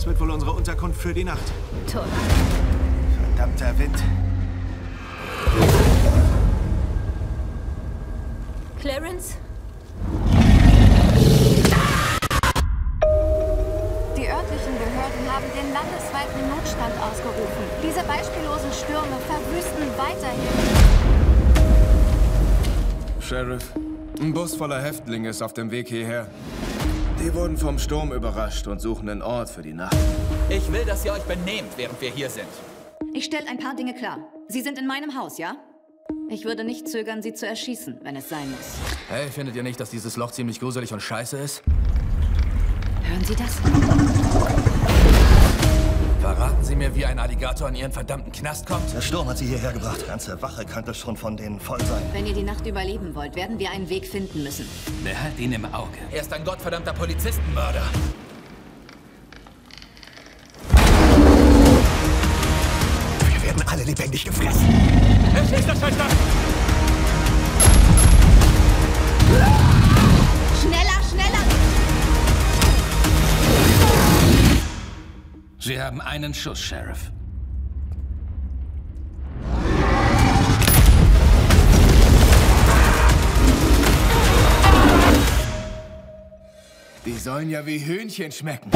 Das wird wohl unsere Unterkunft für die Nacht. Toll. Verdammter Wind. Clarence? Die örtlichen Behörden haben den landesweiten Notstand ausgerufen. Diese beispiellosen Stürme verwüsten weiterhin. Sheriff, ein Bus voller Häftlinge ist auf dem Weg hierher. Die wurden vom Sturm überrascht und suchen einen Ort für die Nacht. Ich will, dass ihr euch benehmt, während wir hier sind. Ich stelle ein paar Dinge klar. Sie sind in meinem Haus, ja? Ich würde nicht zögern, Sie zu erschießen, wenn es sein muss. Hey, findet ihr nicht, dass dieses Loch ziemlich gruselig und scheiße ist? Hören Sie das? Alligator in Ihren verdammten Knast kommt? Der Sturm hat sie hierher gebracht. Ganze Wache könnte schon von denen voll sein. Wenn ihr die Nacht überleben wollt, werden wir einen Weg finden müssen. Behalt ihn im Auge. Er ist ein gottverdammter Polizistenmörder. Wir werden alle lebendig gefressen. Erschießt das Fenster! Schneller, schneller! Sie haben einen Schuss, Sheriff. Die sollen ja wie Hühnchen schmecken.